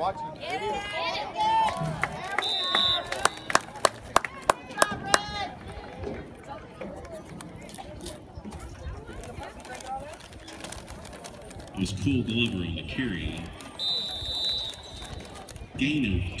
watching. It was cool Glover on the carry. Gain of two.